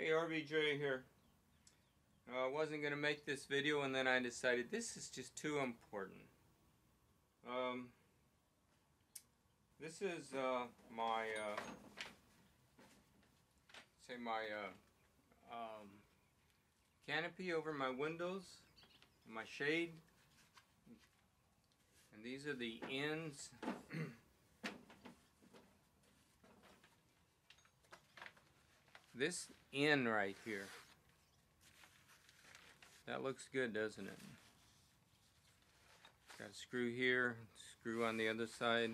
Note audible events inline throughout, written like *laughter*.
Hey RVJ here. Uh, I wasn't going to make this video and then I decided this is just too important. Um, this is uh, my, uh, say my uh, um, canopy over my windows, my shade. And these are the ends *clears throat* this end right here. That looks good doesn't it? Got a screw here screw on the other side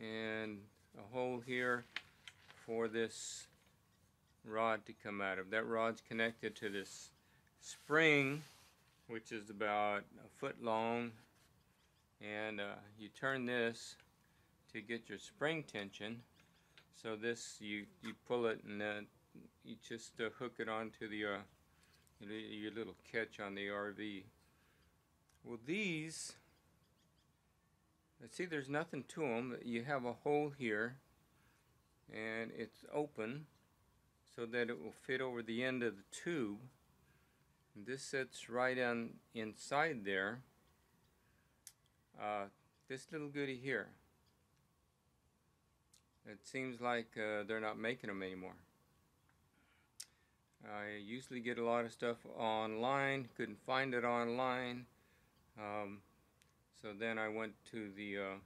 and a hole here for this rod to come out of. That rod's connected to this spring which is about a foot long and uh, you turn this to get your spring tension. So this you you pull it and then you just uh, hook it onto the uh, your little catch on the RV well these let's see there's nothing to them you have a hole here and it's open so that it will fit over the end of the tube. And this sits right on inside there. Uh, this little goody here. It seems like uh, they're not making them anymore. I usually get a lot of stuff online, couldn't find it online. Um, so then I went to the uh,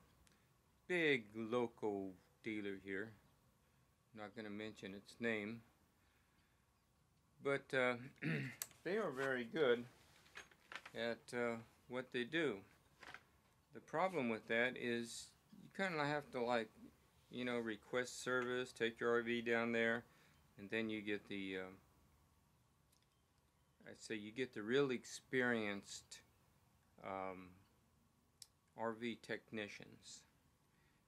big local dealer here. I'm not going to mention its name. But uh, *clears throat* they are very good at uh, what they do. The problem with that is you kind of have to like you know, request service, take your RV down there, and then you get the, say you get the real experienced um, RV technicians.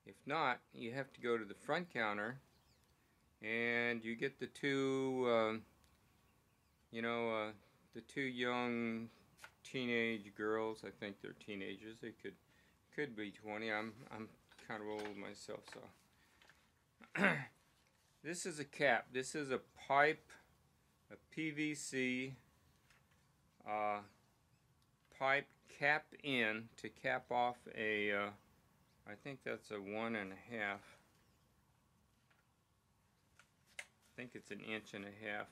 If not, you have to go to the front counter and you get the two, uh, you know, uh, the two young teenage girls. I think they're teenagers. They could could be 20. I'm I'm kind of old myself, so *clears throat* this is a cap. This is a pipe, a PVC uh, pipe cap in to cap off a. Uh, I think that's a one and a half. I think it's an inch and a half.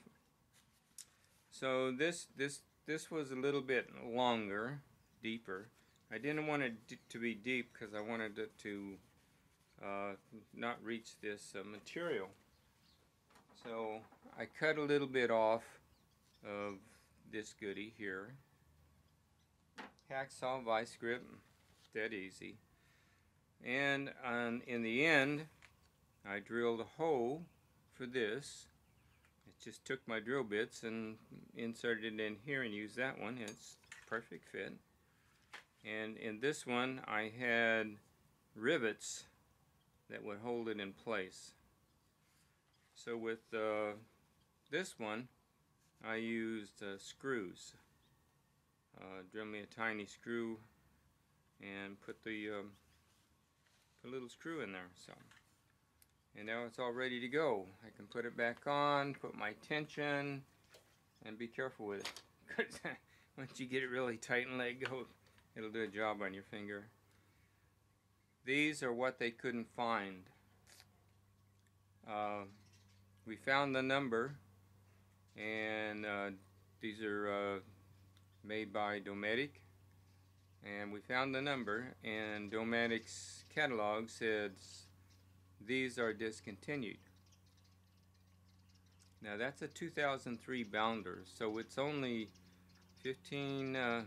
So this this this was a little bit longer, deeper. I didn't want it to be deep because I wanted it to uh, not reach this uh, material. So I cut a little bit off of this goody here. Hacksaw vice grip, dead easy. And on, in the end, I drilled a hole for this. I just took my drill bits and inserted it in here and used that one. It's perfect fit. And in this one, I had rivets that would hold it in place. So with uh, this one, I used uh, screws. Uh, drill me a tiny screw and put the um, put a little screw in there. So, and now it's all ready to go. I can put it back on, put my tension, and be careful with it. *laughs* Because *laughs* once you get it really tight and let go, it'll do a job on your finger. These are what they couldn't find. Uh, we found the number and uh, these are uh, made by Dometic and we found the number and Dometic's catalog says these are discontinued. Now that's a 2003 Bounder so it's only 15 uh,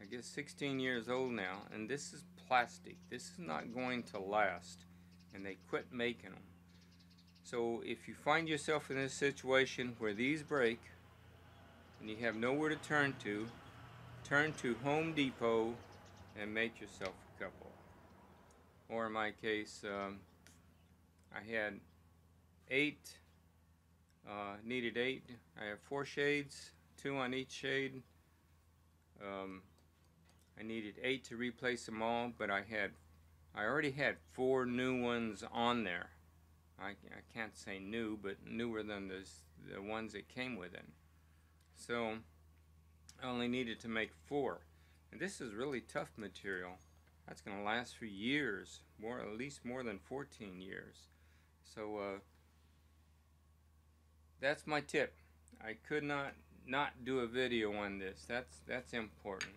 I guess 16 years old now and this is plastic. This is not going to last. And they quit making them. So if you find yourself in a situation where these break and you have nowhere to turn to, turn to Home Depot and make yourself a couple. Or in my case, um, I had eight, uh, needed eight. I have four shades, two on each shade. Um, I needed eight to replace them all, but I had, I already had four new ones on there. I, I can't say new, but newer than the, the ones that came with it. So I only needed to make four. And this is really tough material. That's going to last for years, more at least more than 14 years. So uh, that's my tip. I could not not do a video on this. That's that's important.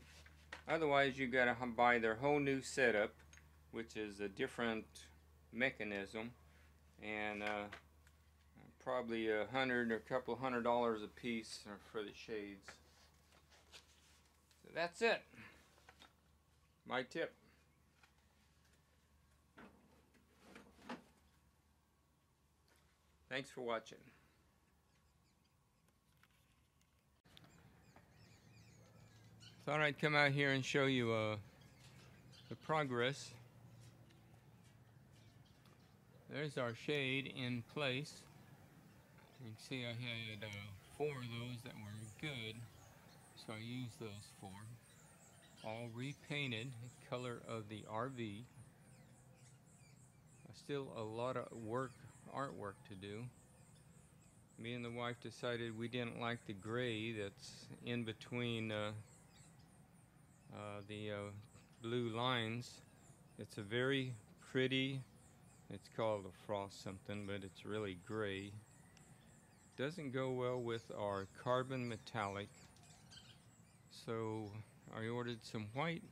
Otherwise, you gotta buy their whole new setup, which is a different mechanism, and uh, probably a hundred or a couple hundred dollars a piece for the shades. So that's it. My tip. Thanks for watching. Thought I'd come out here and show you uh, the progress. There's our shade in place. You can see I had uh, four of those that were good, so I used those four. All repainted, color of the RV. Still a lot of work, artwork to do. Me and the wife decided we didn't like the gray that's in between uh, uh, the uh, blue lines. It's a very pretty, it's called a frost something, but it's really gray. Doesn't go well with our carbon metallic. So I ordered some white,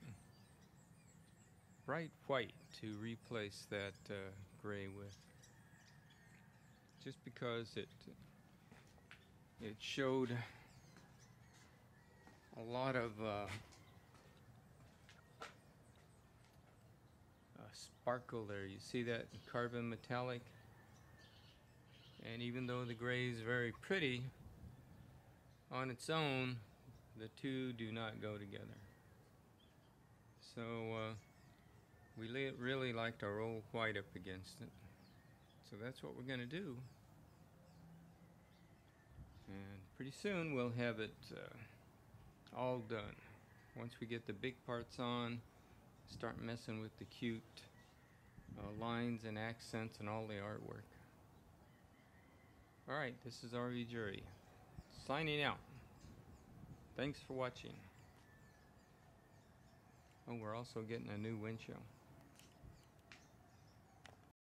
bright white to replace that uh, gray with. Just because it it showed a lot of uh, sparkle there. You see that carbon metallic? And even though the gray is very pretty, on its own, the two do not go together. So uh, we really liked our old white up against it. So that's what we're going to do. And pretty soon we'll have it uh, all done. Once we get the big parts on, start messing with the cute uh, lines and accents and all the artwork. Alright, this is RV Jerry. Signing out. Thanks for watching. Oh, we're also getting a new windshield.